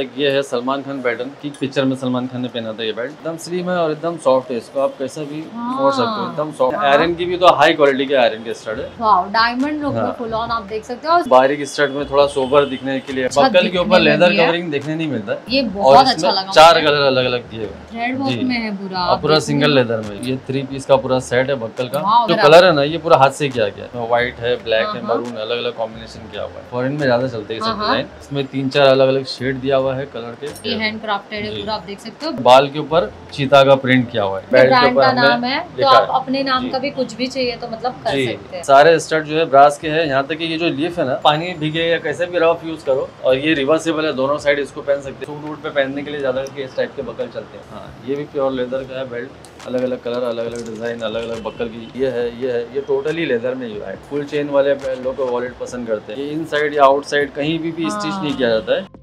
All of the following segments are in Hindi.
एक ये है सलमान खान पैटर्न की पिक्चर में सलमान खान ने पहना था ये बेल्ट एकदम स्लिम है और एकदम सॉफ्ट है इसको आप कैसा भी छोड़ सकते हो। एकदम सॉफ्ट हाँ। आयरन की भी तो हाई क्वालिटी के आयरन के स्टड है। डायमंड लुक में हाँ। फुल ऑन आप देख सकते हो। और बारीक स्टड में थोड़ा सोबर दिखने के लिए। बक्कल के ऊपर लेदर कवरिंग देखने नहीं मिलता। ये बहुत अच्छा लगा चार कलर अलग अलग दिए हुए हैं। पूरा। सिंगल लेदर में। ये थ्री पीस का पूरा सेट है बक्कल का। जो कलर है ना ये पूरा हाथ से किया गया व्हाइट है ब्लैक है हाँ, मरून अलग अलग कॉम्बिनेशन किया हुआ है। फॉरेन में ज़्यादा चलते हैं हाँ, हाँ। इसमें तीन चार अलग अलग शेड दिया हुआ है कलर के। ये हैंड क्राफ्टेड है पूरा आप देख सकते हो। बाल के ऊपर चीता का प्रिंट किया हुआ है। ब्रांड का नाम है तो आप अपने नाम का भी कुछ भी चाहिए तो मतलब कर सकते हैं। सारे स्टड जो है ब्रास के हैं। यहाँ तक कि ये जो लीफ है ना पानी भीगे या कैसे भी रफ यूज़ करो और ये रिवर्सेबल है दोनों साइड इसको पहन सकते हैं। सूट वूट पे पहनने के लिए ज़्यादा इस टाइप के बकल चलते हैं। हाँ ये भी प्योर लेदर का है बेल्ट अलग अलग कलर अलग अलग डिज़ाइन अलग अलग बकल की। ये है ये है ये टोटली लेदर में ही है। फुल चेन वाले लोग वॉलेट पसंद करते हैं। ये इन साइड या आउट साइड कहीं भी, भी स्टिच नहीं हाँ। किया जाता है।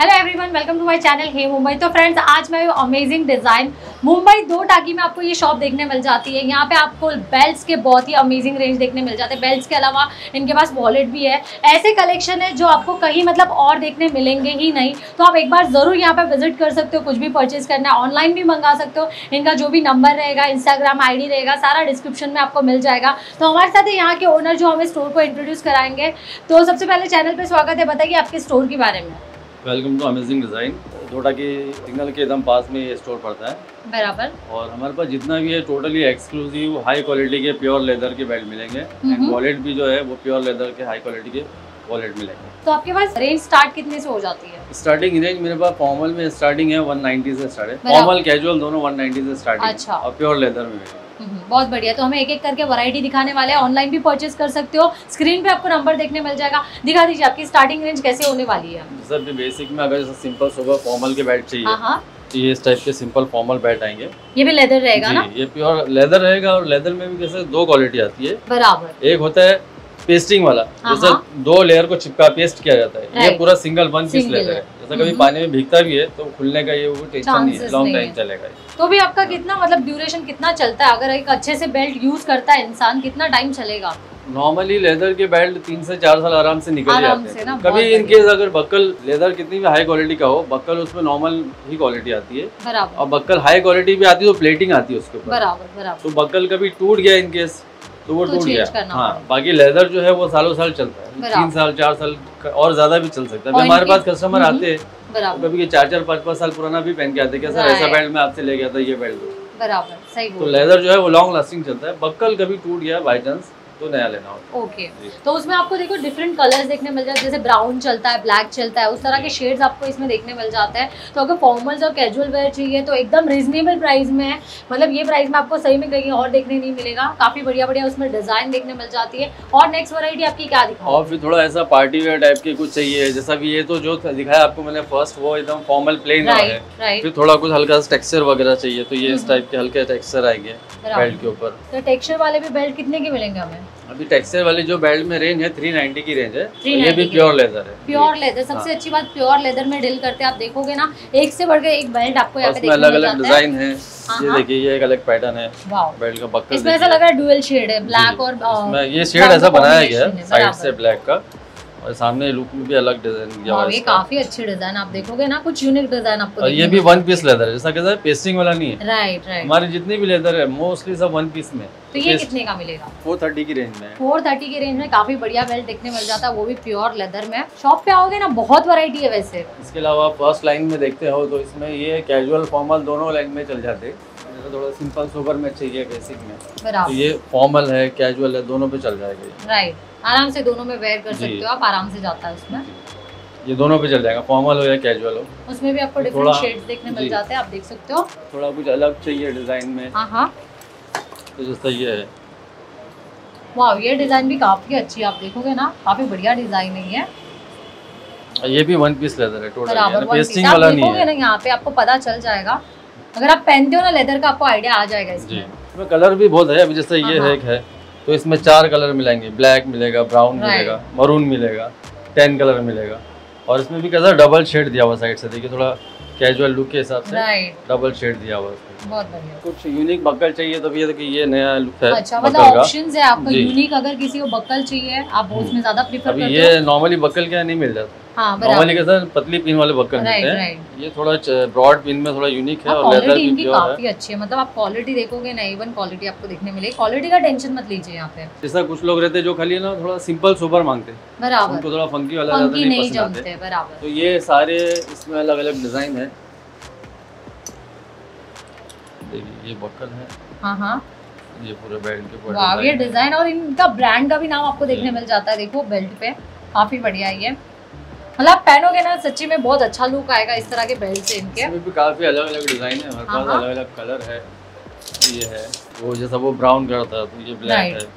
Hello everyone welcome to my channel hey Mumbai तो फ्रेंड्स आज मैं अमेजिंग डिज़ाइन मुंबई दो टाकी में आपको ये शॉप देखने मिल जाती है। यहाँ पे आपको बेल्ट्स के बहुत ही अमेजिंग रेंज देखने मिल जाते हैं। बेल्ट्स के अलावा इनके पास वॉलेट भी है। ऐसे कलेक्शन है जो आपको कहीं मतलब और देखने मिलेंगे ही नहीं। तो आप एक बार ज़रूर यहाँ पे विज़िट कर सकते हो, कुछ भी परचेज करना है। ऑनलाइन भी मंगा सकते हो। इनका जो भी नंबर रहेगा इंस्टाग्राम आईडी रहेगा, सारा डिस्क्रिप्शन में आपको मिल जाएगा। तो हमारे साथ यहाँ के ओनर जो हमें स्टोर को इंट्रोड्यूस कराएँगे। तो सबसे पहले चैनल पर स्वागत है। बताइए आपके स्टोर के बारे में। वेलकम टू अमेजिंग डिज़ाइन जोटा की सिग्नल के एकदम पास में ये स्टोर पड़ता है। बराबर। और हमारे पास जितना भी है टोटली एक्सक्लूसिव हाई क्वालिटी के प्योर लेदर के बेल्ट मिलेंगे। एंड वॉलेट भी जो है वो प्योर लेदर के हाई क्वालिटी के वॉलेट मिलेंगे। तो आपके पास रेंज स्टार्ट कितने से हो जाती है? स्टार्टिंग रेंज मेरे पास फॉर्मल में स्टार्टिंग है 190 से स्टार्ट है फॉर्मल कैजुअल दोनों 190 से स्टार्टिंग अच्छा। और प्योर लेदर में। मिलेंगे बहुत बढ़िया। तो हमें एक एक करके वैरायटी दिखाने वाले हैं। ऑनलाइन भी परचेज कर सकते हो। स्क्रीन पे आपको नंबर देखने मिल जाएगा। दिखा दीजिए आपकी स्टार्टिंग रेंज कैसे होने वाली है? भी बेसिक में अगर सिंपल सुबह फॉर्मल के बेल्ट चाहिए हाँ हाँ। तो ये इस टाइप के सिंपल फॉर्मल बेल्ट आएँगे। ये भी लेदर रहेगा ना? ये प्योर लेदर रहेगा और लेदर में भी जैसे दो क्वालिटी आती है। बराबर। एक होता है पेस्टिंग वाला हाँ, जैसे। दो लेयर को चिपका पेस्ट किया जाता है। ये पूरा सिंगल वन पीस लेदर है। जैसे कभी। पानी में भीगता भी है तो खुलने का ये वो टेंशन नहीं है लॉन्ग टाइम चलेगा तो भी आपका कितना मतलब ड्यूरेशन कितना चलता है? अगर एक अच्छे से बेल्ट यूज़ करता है इंसान कितना टाइम चलेगा? नॉर्मली लेदर के बेल्ट तीन से चार साल आराम से निकल जाते हैं। कभी। इनकेस अगर बक्कल लेदर कितनी भी हाई क्वालिटी का हो बक्कल उसमें नॉर्मल ही क्वालिटी आती है। और बक्कल हाई क्वालिटी भी आती है तो प्लेटिंग आती है उसके ऊपर। बराबर बराबर। तो बक्कल कभी टूट गया इनकेस तो वो तो टूट गया। हाँ बाकी लेदर जो है वो सालों साल चलता है। तीन साल चार साल और ज़्यादा भी चल सकता है। हमारे पास कस्टमर आते हैं कभी के चार चार पाँच पाँच साल पुराना भी पहन के आते हैं सर ऐसा. बेल्ट मैं आपसे ले गया था ये बेल्ट बराबर सही तो लेदर जो है वो लॉन्ग लास्टिंग चलता है। बक्कल कभी टूट गया बाई चांस तो नया लेना होता ओके। तो उसमें आपको देखो डिफरेंट कलर्स देखने मिल जाते हैं जैसे ब्राउन चलता है ब्लैक चलता है उस तरह के शेड्स आपको इसमें देखने मिल जाते हैं। तो अगर फॉर्मल्स और कैजुअल वेयर चाहिए तो एकदम रीजनेबल प्राइस में है मतलब ये प्राइस में आपको सही में कहीं और देखने नहीं मिलेगा। काफ़ी बढ़िया बढ़िया उसमें डिज़ाइन देखने मिल जाती है। और नेक्स्ट वैरायटी आपकी क्या दिखाओ और फिर थोड़ा ऐसा पार्टी वेयर टाइप के कुछ चाहिए जैसा भी ये तो जो दिखाया आपको मैंने फ़र्स्ट वो एकदम फॉर्मल प्लेन है। फिर थोड़ा कुछ हल्का टेक्सचर वगैरह चाहिए तो ये इस हम्म। टाइप के हल्के टेक्सचर आएँगे। बेल्ट के ऊपर। तो टेक्सचर वाले भी बेल्ट कितने के मिलेंगे हमें? अभी टेक्सचर वाली जो बेल्ट में रेंज है 390 की रेंज है। ये भी प्योर लेदर है। प्योर लेदर सबसे हाँ। अच्छी बात प्योर लेदर में डील करते हैं। आप देखोगे ना एक से बढ़कर एक बेल्ट आपको और यहाँ पे अलग अलग डिज़ाइन है। हाँ, ये हाँ। देखिए ये एक अलग पैटर्न है। बेल्ट का बक्कल इसमें ऐसा। लग रहा है डुअल शेड है ब्लैक और ये शेड ऐसा बनाया गया साइड से ब्लैक का। और सामने लुक में भी अलग डिज़ाइन दिया हुआ है ये काफ़ी अच्छी डिज़ाइन आप देखोगे ना कुछ यूनिक डिज़ाइन आपको और ये भी वन पीस लेदर है जैसा कहता है पेस्टिंग वाला नहीं है। राइट राइट हमारे जितने भी लेदर है मोस्टली सब वन पीस में। तो ये कितने का मिलेगा? फोर थर्टी की रेंज में है। फोर थर्टी की रेंज में काफ़ी बढ़िया बेल्ट देखने मिल जाता है वो भी प्योर लेदर में शॉप पे आओगे ना बहुत वैरायटी है वैसे। इसके अलावा फ़र्स्ट लाइन में देखते हो तो इसमें ये कैजुअल फॉर्मल दोनों लाइन में चल जाते। जैसे थोड़ा सिंपल सोबर में चाहिए बेसिक में। तो ये फॉर्मल है कैजुअल है दोनों पे चल जाएगा। राइट आराम से दोनों में वेयर कर सकते हो आप आराम से जाता है उसमें। ये दोनों पे चल जाएगा फॉर्मल हो या कैजुअल हो। उसमें भी आपको तो डिफरेंट शेड्स देखने मिल जाते हैं आप देख सकते हो। थोड़ा कुछ अलग चाहिए डिज़ाइन में। हाँ हाँ। तो जैसा ये है। वाह ये डिज़ाइन भी काफ़ी अच्छी है आप देखोगे ना काफ़ी बढ़िया डिज़ाइन है ये। ये भी वन पीस लेदर है टोटल। पेस्टिंग वाला नहीं है। ना यहाँ पे आपको पता चल जाएगा अगर आप पहनते हो ना लेदर का आपको आइडिया आ जाएगा इसमें। इसमें कलर भी बहुत है अभी जैसे ये हाँ, है। एक है तो इसमें चार कलर मिलेंगे ब्लैक मिलेगा ब्राउन मिलेगा मरून मिलेगा टेन कलर मिलेगा। और इसमें भी कैसा डबल शेड दिया हुआ साइड से देखिए थोड़ा कैजुअल लुक के हिसाब से डबल शेड दिया हुआ। है बहुत बढ़िया। कुछ यूनिक बक्कल चाहिए तो ये देखिए ये नया लुक है अच्छा मतलब का। ऑप्शंस है आपका यूनिक अगर किसी को बक्कल चाहिए आप उसमें ज़्यादा प्रीफर करते ये नॉर्मली बक्कल क्या नहीं मिल जाता। हाँ नॉर्मली बराबर कैसा पतली पिन वाले राइट मिलते हैं। ये थोड़ा ब्रॉड पिन में थोड़ा यूनिक है हाँ और लेदर इनकी है काफ़ी अच्छी है। मतलब आप क्वालिटी देखोगे ना इवन क्वालिटी आपको देखने मिलेगी। क्वालिटी का टेंशन मत लीजिए यहाँ पे। जैसा कुछ लोग रहते हैं जो खाली ना थोड़ा सिंपल सोबर मांगते हैं। बराबर। उनको थोड़ा फंकी वाला ज़्यादा नहीं नहीं पसंद आते। जमते बराबर। तो ये सारे इसमें अलग अलग डिज़ाइन है। देखिए ये बक्कल है। हाँ हाँ। ये पूरे बेल्ट के ऊपर ये डिज़ाइन और इनका ब्रांड का भी नाम आपको देखने मिल जाता है देखो बेल्ट पे। काफ़ी बढ़िया है ये। मतलब पहनोगे ना सच्ची में बहुत अच्छा लुक आएगा इस तरह के बेल्ट से इनके। भी काफ़ी अलग अलग डिज़ाइन है हमारे हाँ, पास। अलग अलग कलर है। ये है वो जैसा वो ब्राउन कलर था तो ये ब्लैक है।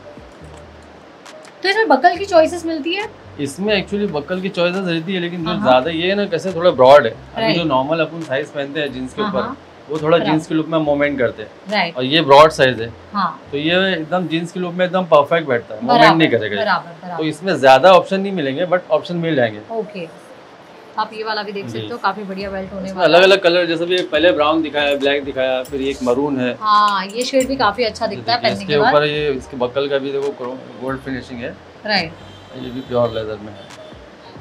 तो इसमें बकल की चॉइसेस मिलती है? इसमें एक्चुअली बक्कल की चॉइसेस रहती है लेकिन जो हाँ, हाँ। ज़्यादा ये है ना कैसे थोड़ा ब्रॉड है। अभी जो नॉर्मल अपन साइज़ पहनते हैं जींस के ऊपर। वो थोड़ा। जींस के लुक में मूवमेंट करते हैं। और ये ब्रॉड साइज़ है। हाँ। तो ये एकदम जींस के लुक में एकदम परफेक्ट बैठता है। बराबर नहीं करेगा। बराबर तो इसमें ज़्यादा ऑप्शन नहीं मिलेंगे बट ऑप्शन मिल जाएँगे। ओके आप ये वाला भी देख सकते हो काफ़ी बढ़िया बेल्ट होने वाला अलग अलग कलर जैसे भी पहले ब्राउन दिखाया ब्लैक दिखाया फिर एक मरून है। हाँ ये शेड भी काफ़ी अच्छा दिखता है पहनने इसके के बाद। ऊपर ये इसके बक्कल का भी देखो गोल्ड फिनिशिंग है। राइट ये भी प्योर लेदर में है।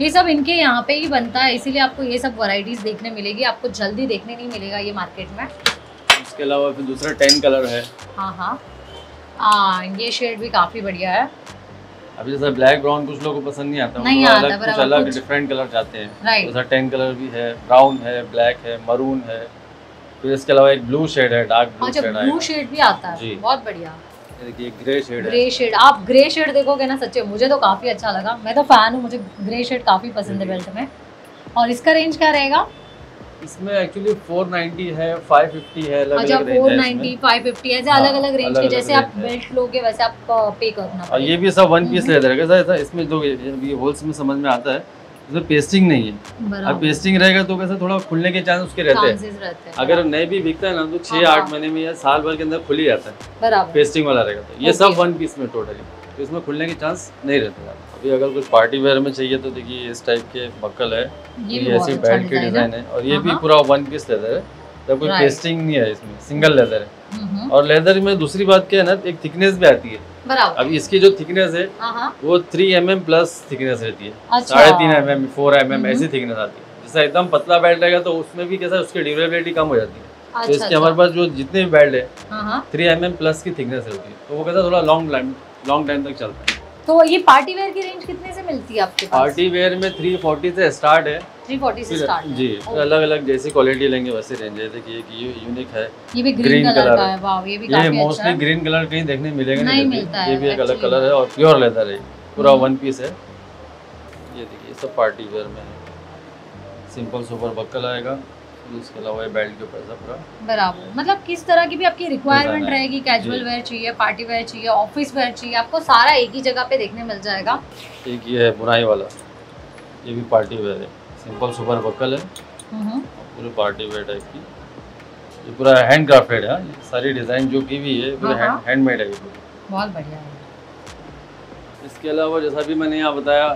ये सब इनके यहाँ पे ही बनता है इसीलिए आपको ये सब वैरायटीज देखने मिलेगी आपको जल्दी देखने नहीं मिलेगा ये मार्केट में। इसके अलावा फिर दूसरा टेन कलर है। हाँ हाँ। हाँ ये शेड भी काफ़ी बढ़िया है। अभी जैसा ब्लैक ब्राउन कुछ लोगों को पसंद नहीं आता नहीं आता, अलग कुछ अलग डिफरेंट कलर चाहते हैं। जैसा टेन कलर भी है ब्राउन है ब्लैक है मरून है। फिर इसके अलावा एक ब्लू शेड है dark blue shade blue shade भी आता है। बहुत बढ़िया। देखिए ग्रे शेड ग्रे शेड आप ग्रे शेड देखोगे ना सच्चे मुझे तो काफ़ी अच्छा लगा। मैं तो फ़ैन हूँ मुझे ग्रे शेड काफ़ी पसंद है बेल्ट में। और इसका रेंज क्या रहेगा? इसमें एक्चुअली 490 है 550 है अलग अच्छा अलग रेंज फोर है नाइनटी इसमें फाइव फिफ्टी ऐसे अलग अलग रेंज के जैसे आप बेल्ट लोगे वैसे आप पे करना और ये भी सब वन पीस। लेदर है। ऐसा इसमें जो ये होल्स में समझ में आता है इसमें पेस्टिंग नहीं है। अब पेस्टिंग रहेगा तो कैसे थोड़ा खुलने के चांस उसके रहते हैं। अगर नए भी बिकता है ना तो छः हाँ, आठ हाँ। महीने में या साल भर के अंदर खुल ही जाता है। पेस्टिंग वाला रहेगा तो। ये सब वन पीस में टोटली तो इसमें खुलने के चांस नहीं रहते अभी अगर कुछ पार्टी वेयर में चाहिए तो देखिए इस टाइप के बक्कल है। ये ये ऐसी अच्छा बेल्ट की डिज़ाइन है। और ये भी हाँ, पूरा वन पीस लेदर है। तो कोई पेस्टिंग नहीं है इसमें सिंगल लेदर है। हम्म, और लेदर में दूसरी बात क्या है ना एक थिकनेस भी आती है। अब इसकी जो थिकनेस है हाँ हाँ। वो three M M plus thickness रहती है। अच्छा। साढ़े तीन M M four M M. ऐसी थिकनेस आती है। जैसा एकदम पतला बेल्ट रहेगा तो उसमें भी कैसा उसकी ड्यूरेबिलिटी कम हो जाती है। तो अच्छा इसके हमारे पास जो जितने भी बेल्ट है थ्री एम एम प्लस की थिकनेस रहती है। तो वो कैसा थोड़ा लॉन्ग टाइम लॉन्ग टाइम तक चलता है। तो ये पार्टी वेयर की रेंज कितने से मिलती है आपके पास? पार्टी वेयर में थ्री फोर्टी से स्टार्ट है। 340 से स्टार्ट है। जी अलग अलग जैसी क्वालिटी लेंगे वैसे रेंज है। देखिए एक ये यूनिक है। ये भी ग्रीन green कलर color का है। है। वाह ये भी काफ़ी अच्छा मोस्टली है। ग्रीन कलर कहीं देखने मिलेगा नहीं। मिलता ये भी एक अलग कलर है। और प्योर लेदर है। पूरा हम्म। वन पीस है। ये देखिए सब पार्टी वेयर में है। सिंपल सुपर बक्कल आएगा। फिर उसके अलावा ये बेल्ट के ऊपर पूरा। बराबर। मतलब किस तरह की भी आपकी रिक्वायरमेंट रहेगी कैजुअल वेयर चाहिए पार्टी वेयर चाहिए ऑफ़िस वेयर चाहिए आपको सारा एक ही जगह पे देखने मिल जाएगा। एक ये है बुनाई वाला। ये भी पार्टी वेयर है। सिंपल सुपर बक्कल है। हम्म, पूरी पार्टी वेयर टाइप की। ये पूरा हैंड क्राफ्टेड है। सारी डिज़ाइन जो की भी है पूरा हाँ, हाँ। हैंडमेड है ये बहुत बढ़िया है। इसके अलावा जैसा भी मैंने यहाँ बताया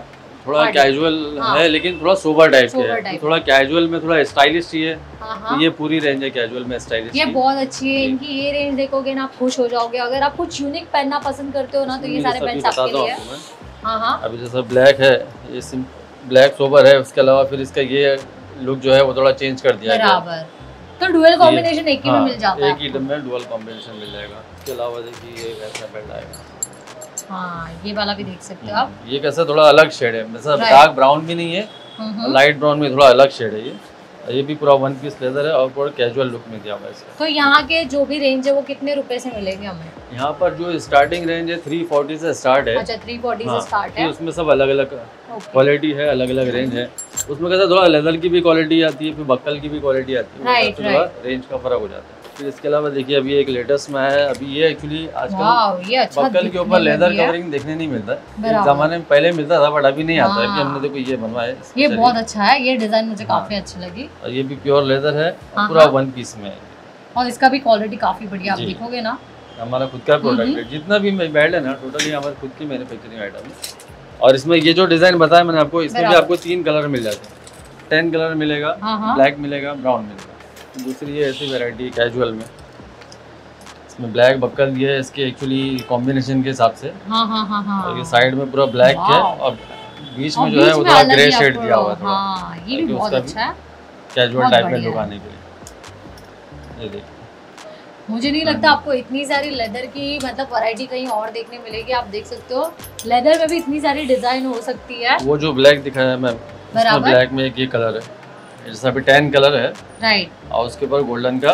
थोड़ा कैजुअल हाँ। है लेकिन थोड़ा सोबर टाइप के है। थोड़ा कैजुअल में थोड़ा स्टाइलिश चाहिए। हाँ तो हाँ. ये पूरी रेंज है कैजुअल में स्टाइलिश ये बहुत अच्छी है इनकी ये रेंज देखोगे ना आप खुश हो जाओगे। अगर आप कुछ यूनिक पहनना पसंद करते हो ना तो ये सारे आपके लिए है अभी जैसा ब्लैक है ये ब्लैक सोबर है उसके अलावा फिर इसका ये लुक जो है वो थोड़ा चेंज कर दिया बराबर। तो डुअल कॉम्बिनेशन एक ही में हाँ, मिल जाता है एक ही। में डुअल कॉम्बिनेशन मिल जाएगा। इसके अलावा देखिए ये कैसा बेल्ट आएगा। हाँ ये वाला भी देख सकते हो आप। ये कैसा थोड़ा अलग शेड है। मतलब डार्क ब्राउन भी नहीं है हम्म, हम्म। लाइट ब्राउन में थोड़ा अलग शेड है ये। ये भी पूरा वन पीस लेदर है और पूरा कैजुअल लुक में दिया हुआ है तो यहाँ के जो भी रेंज है वो कितने रुपए से मिलेंगे हमें? यहाँ पर जो स्टार्टिंग रेंज है थ्री फोर्टी से स्टार्ट है। अच्छा थ्री फोर्टी हाँ, से स्टार्ट है उसमें सब अलग अलग क्वालिटी है अलग अलग रेंज है। उसमें कैसा थोड़ा लेदर की भी क्वालिटी आती है फिर बक्कल की भी क्वालिटी आती है। Right, तो रेंज का फ़र्क हो जाता है। फिर इसके अलावा देखिए अभी एक लेटेस्ट में है। अभी ये एक्चुअली आजकल ये अच्छा बक्कल के ऊपर लेदर कवरिंग देखने नहीं मिलता। है जमाने में पहले मिलता था बट अभी नहीं आता। है अभी हाँ। हमने देखो ये बनवाया है ये बहुत अच्छा है। ये डिज़ाइन मुझे हाँ। काफ़ी अच्छी लगी। और ये भी प्योर लेदर है हाँ, पूरा। वन पीस में। और इसका भी क्वालिटी काफ़ी बढ़िया आप देखोगे ना। हमारा खुद का प्रोडक्ट। है। जितना भी बेल्ट है ना टोटली हमारे खुद की मैन्युफैक्चरिंग आइटम है। और इसमें ये जो डिज़ाइन बताया मैंने आपको इसमें भी आपको तीन कलर मिल जाते हैं। टेन कलर मिलेगा ब्लैक मिलेगा ब्राउन मिलेगा। दूसरी ये ऐसी वेराइटी कैजुअल में। इसमें ब्लैक बक्कल ये है इसके एक्चुअली कॉम्बिनेशन के हिसाब से। हाँ हाँ हाँ हाँ। और ये साइड में पूरा ब्लैक है और बीच में जो है वो थोड़ा ग्रे शेड दिया हुआ है थोड़ा। हाँ ये भी बहुत अच्छा है। कैजुअल टाइप में लुक आने के लिए ये देखिए मुझे नहीं लगता आपको इतनी सारी लेदर की मतलब वैरायटी कहीं और देखने मिलेगी आप देख सकते हो। लेदर में भी इतनी सारी डिज़ाइन हो सकती है। वो जो ब्लैक दिखाया है मैम ब्लैक में एक ये कलर है। जैसा अभी टेन कलर है। राइट और उसके ऊपर गोल्डन का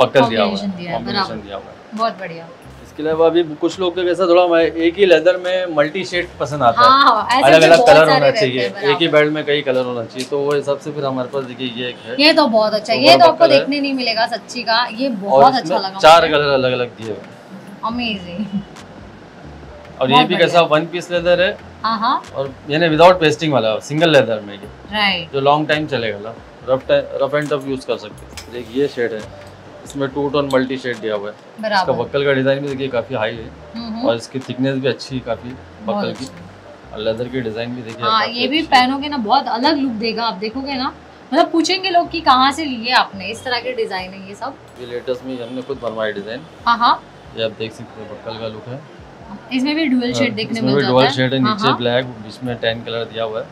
बक्कल दिया हुआ है। कॉम्बिनेशन दिया हुआ है। बहुत बढ़िया। इसके अलावा अभी कुछ लोग का कैसा थोड़ा मैं- एक ही लेदर में मल्टी शेड पसंद आता है। हाँ अलग अलग कलर होना चाहिए। एक ही बेल्ट में कई कलर होना चाहिए। तो वो हिसाब से फिर हमारे पास देखिए ये एक है। ये तो बहुत अच्छा तो ये तो आपको देखने नहीं मिलेगा सच्ची का। ये बहुत अच्छा लगा चार कलर अलग अलग दिए हुए अमेजिंग और ये भी कैसा वन पीस लेदर है। हाँ हाँ और यानी विदाउट पेस्टिंग वाला सिंगल लेदर में ये। राइट जो लॉन्ग टाइम चलेगा rough rough and tough use कर सकते हैं। देखिए ये शेड है। इसमें टू टोन मल्टी शेड दिया हुआ है। इसका बक्कल का डिज़ाइन भी देखिए काफ़ी हाई है। और इसकी थिकनेस भी अच्छी है काफ़ी बक्कल की। और लेदर की डिज़ाइन भी देखिए हाँ ये भी पहनोगे ना बहुत अलग लुक देगा। आप देखोगे ना मतलब पूछेंगे लोग कि कहाँ से लिए आपने इस तरह के डिज़ाइन है ये सब। ये लेटेस्ट में हमने खुद बनवाया डिज़ाइन हाँ हाँ। ये आप देख सकते हैं बक्कल का लुक है। इसमें भी डुअल शेड देखने हाँ, इसमें मिल भी जाता डुअल है। शेड है हाँ, नीचे हाँ, ब्लैक बीच में टेन कलर दिया हुआ है।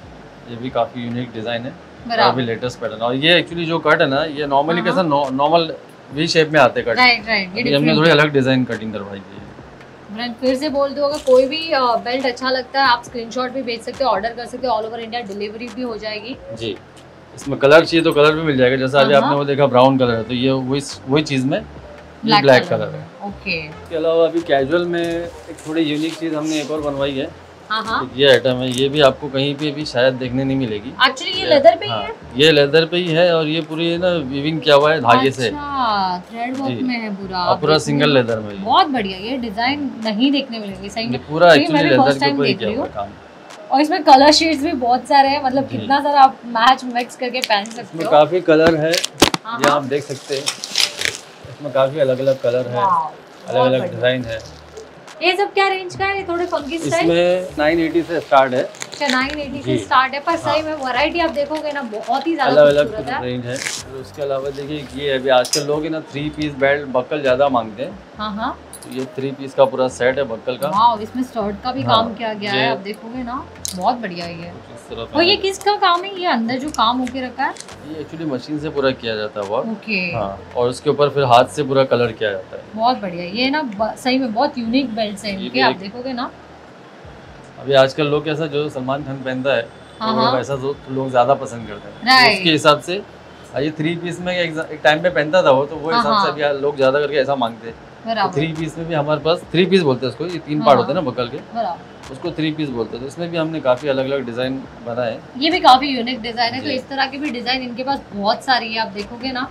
ये भी काफ़ी यूनिक डिज़ाइन है और बराबर। लेटेस्ट पैटर्न और ये एक्चुअली जो कट है ना ये नॉर्मली हाँ, कैसा नॉर्मल वी शेप में आते कट राइट राइट ये हमने थोड़ी अलग डिज़ाइन कटिंग करवाई है। फिर से बोल दो अगर कोई भी बेल्ट अच्छा लगता है आप स्क्रीनशॉट भी भेज सकते हो ऑर्डर कर सकते हो ऑल ओवर इंडिया डिलीवरी भी हो जाएगी। जी। इसमें कलर चाहिए तो कलर भी मिल जाएगा। जैसा अभी हाँ, आपने वो देखा ब्राउन कलर है तो ये वही वही चीज़ में ब्लैक कलर है। ओके इसके अलावा अभी कैजुअल में एक थोड़ी यूनिक चीज़ हमने एक और बनवाई है। हाँ हाँ। ये आइटम है ये भी आपको कहीं पे भी शायद देखने नहीं मिलेगी। एक्चुअली ये लेदर पे ही हाँ, है? ये लेदर पे ही है और ये पूरी ना वीविंग किया हुआ है धागे अच्छा, से। अच्छा थ्रेड वर्क में है पूरा। पूरा सिंगल लेदर में बहुत बढ़िया ये डिज़ाइन नहीं देखने मिलेगी सही पूरा एक्चुअली लेदर के ऊपर ही किया हुआ काम। और इसमें कलर शेड्स भी बहुत सारे हैं मतलब कितना सारा आप मैच मिक्स करके पहन सकते हो। काफ़ी कलर है हाँ, ये हाँ। आप देख सकते हैं। इसमें काफ़ी अलग अलग कलर है अलग अलग डिज़ाइन है। ये सब क्या रेंज का है? थोड़े फंकी स्टाइल इसमें 980 से स्टार्ट है। अच्छा 980 से स्टार्ट है पर सही हाँ। में वैरायटी आप देखोगे ना बहुत ही ज़्यादा अलग अलग रेंज है। उसके अलावा देखिए ये अभी आजकल लोग है ना थ्री पीस बेल्ट बकल ज़्यादा मांगते हैं। हाँ हाँ। तो ये थ्री पीस का पूरा सेट है बक्कल का। वाव इसमें स्टर्ट का भी हाँ, काम किया गया है आप देखोगे ना बहुत बढ़िया है ये। और ये है। किसका काम है? ये अंदर जो काम होके रखा है? ये एक्चुअली मशीन से पूरा किया जाता है वर्क ओके हाँ और उसके ऊपर फिर हाथ से पूरा कलर किया जाता है। बहुत बढ़िया ये ना सही में बहुत यूनिक बेल्ट है इनके आप देखोगे ना। अभी आजकल लोग कैसा जो सलमान खान पहनता है हाँ, तो हाँ। वैसा तो लोग ज़्यादा पसंद करते हैं। तो उसके हिसाब से ये थ्री पीस में एक, टाइम पे पहनता था वो तो वो हाँ, हिसाब से हाँ। लोग ज़्यादा करके ऐसा मांगते हैं। तो थ्री पीस में भी हमारे पास थ्री पीस बोलते हैं उसको ये तीन हाँ, पार्ट होते हैं ना बकल के। बराबर। उसको थ्री पीस बोलते हैं। तो इसमें भी हमने काफ़ी अलग अलग डिज़ाइन बनाए ये भी काफ़ी यूनिक डिज़ाइन है तो इस तरह के भी डिज़ाइन इनके पास बहुत सारी है। आप देखोगे ना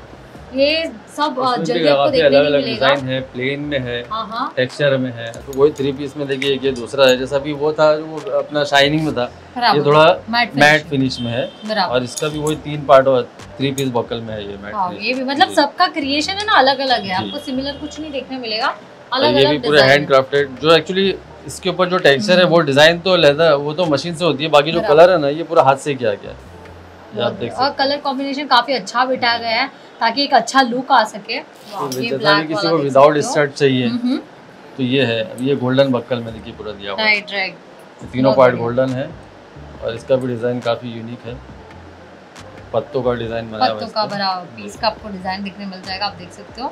ये सब जल्दी आपको देखने अलग अलग डिज़ाइन है प्लेन में है हाँ हाँ। टेक्सचर में है। तो वही थ्री पीस में देखिए ये दूसरा है जैसा भी वो था वो अपना शाइनिंग में था। ये थोड़ा मैट फिनिश में है। और इसका भी वही तीन पार्ट और थ्री पीस बकल में है ये मैट हाँ ये भी मतलब सबका क्रिएशन है ना अलग अलग है आपको सिमिलर कुछ नहीं देखने मिलेगा। अलग ये भी पूरा हैंड क्राफ्टेड जो एक्चुअली इसके ऊपर जो टेक्सचर है वो डिज़ाइन तो लेदर वो तो मशीन से होती है बाकी जो कलर है ना ये पूरा हाथ से किया गया है। और कलर कॉम्बिनेशन काफ़ी अच्छा बिठाया गया है ताकि एक अच्छा लुक आ सके। तो किसी को विदाउट स्टर्ट चाहिए। तो ये है अब ये गोल्डन बक्कल में देखिए पूरा दिया हुआ राइट राइट तीनों पार्ट गोल्डन है और इसका भी डिज़ाइन काफ़ी यूनिक है। पत्तों का डिज़ाइन बना पत्तों का बना बड़ा पीस का आपको डिज़ाइन देखने मिल जाएगा आप देख सकते हो।